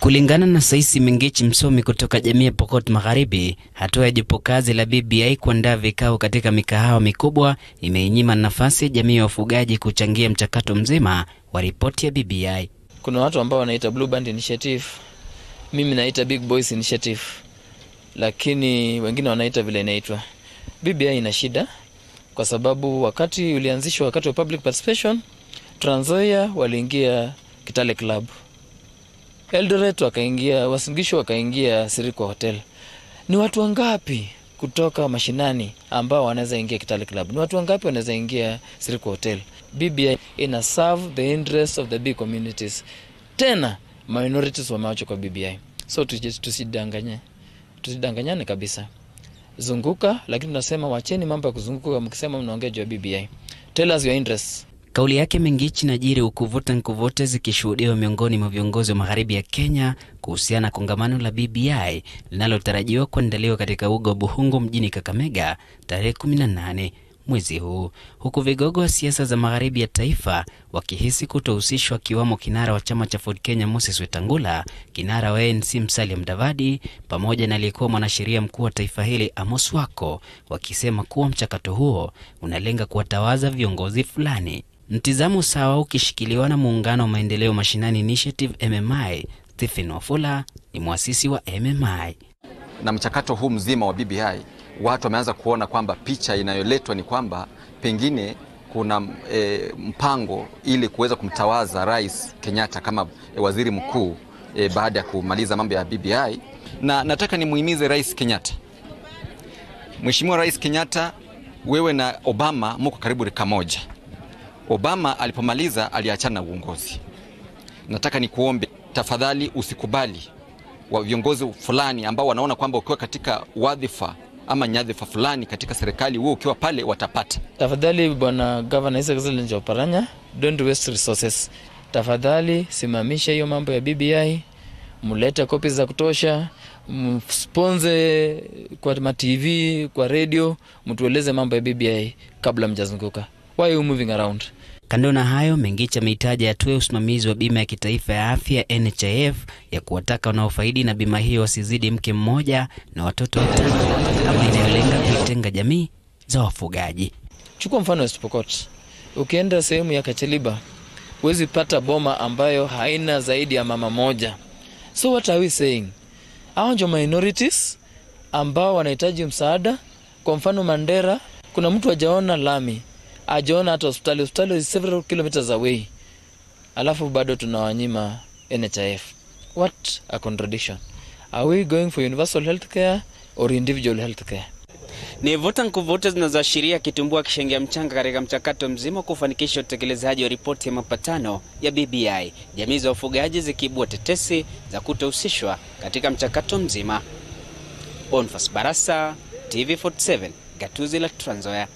Kulingana na Saisi Mengichi, msomi kutoka jamii ya Pokot Magharibi, hatua ya jopo kazi la BBI kuandaa vikao katika mikahawa mikubwa imeinyima nafasi ya jamii ya wafugaji kuchangia mchakato mzima wa ripoti ya BBI. Kuna watu ambao wanaita Blue Band Initiative, mimi naita Big Boys Initiative, lakini wengine wanaita vile inaitwa. BBI ina shida kwa sababu wakati ulianzishwa, wakati wa public participation, Trans Nzoia waliingia Kitale Club, Eldoret wakaingia, wasingisho wakaingia wakaingia Sirikwa Hotel. Ni watu wangapi kutoka mashinani ambao wanaweza ingia Kitale Club? Ni watu wangapi wanaweza ingia Sirikwa Hotel? BBI ina serve the interest of the big communities. Tena minorities wamewachwa kwa BBI, so tusidanganye, tusidanganyane kabisa. Zunguka, lakini tunasema wacheni mambo ya kuzunguka. Mkisema mnaongea juu ya BBI, tell us your interests. Kauli yake Mengichi najiri huku vuta nkuvute zikishuhudiwa miongoni mwa viongozi wa magharibi ya Kenya kuhusiana na kongamano la BBI linalotarajiwa kuandaliwa katika uga wa Buhungu mjini Kakamega tarehe 18 mwezi huu, huku vigogo wa siasa za magharibi ya taifa wakihisi kutohusishwa, akiwamo kinara wa chama cha Ford Kenya Moses Wetangula, kinara wa ANC Musalia Mudavadi pamoja na aliyekuwa mwanasheria mkuu wa taifa hili Amos Wako, wakisema kuwa mchakato huo unalenga kuwatawaza viongozi fulani. Mtizamo sawa ukishikiliwa na muungano wa maendeleo mashinani Initiative MMI. Stephen Wafula ni mwasisi wa MMI. Na mchakato huu mzima wa BBI watu wameanza kuona kwamba picha inayoletwa ni kwamba pengine kuna e, mpango ili kuweza kumtawaza Rais Kenyatta kama e, waziri mkuu e, baada ya kumaliza mambo ya BBI. Na nataka nimuhimize Rais Kenyatta, Mheshimiwa Rais Kenyatta, wewe na Obama muko karibu rika moja. Obama alipomaliza aliachana na uongozi. Nataka nikuombe tafadhali, usikubali wa viongozi fulani ambao wanaona kwamba ukiwa katika wadhifa ama nyadhifa fulani katika serikali, wewe ukiwa pale watapata. Tafadhali bwana Governor Isaac Zelenja Oparanya, don't waste resources. Tafadhali simamisha hiyo mambo ya BBI, mlete kopi za kutosha, msponze kwa ma TV, kwa radio, mtueleze mambo ya BBI kabla mjazunguka. Why you moving around? Kando na hayo, Mengicha ameitaja hatua ya usimamizi wa bima ya kitaifa ya afya NHIF ya kuwataka wanaofaidi na bima hiyo wasizidi mke mmoja na watoto watano kama inayolenga kuitenga jamii za wafugaji. Chukua mfano ya Pokot, ukienda sehemu ya Kacheliba huwezi pata boma ambayo haina zaidi ya mama moja. So what are we saying? Hao ndio minorities ambao wanahitaji msaada. Kwa mfano Mandera, kuna mtu hajaona lami ajaona hata hospitali. Hospitali is several kilometers away, alafu bado tunawanyima NHIF. What a contradiction! Are we going for universal health care or individual health care? Ni vuta nkuvute zinazoashiria kitumbua kishengia mchanga katika mchakato mzima kufanikisha utekelezaji wa ripoti ya mapatano ya BBI, jamii za wafugaji zikiibua tetesi za kutohusishwa katika mchakato mzima. Bonfas Barasa, TV47, gatuzi la Trans Nzoia.